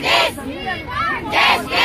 Yes! Yes!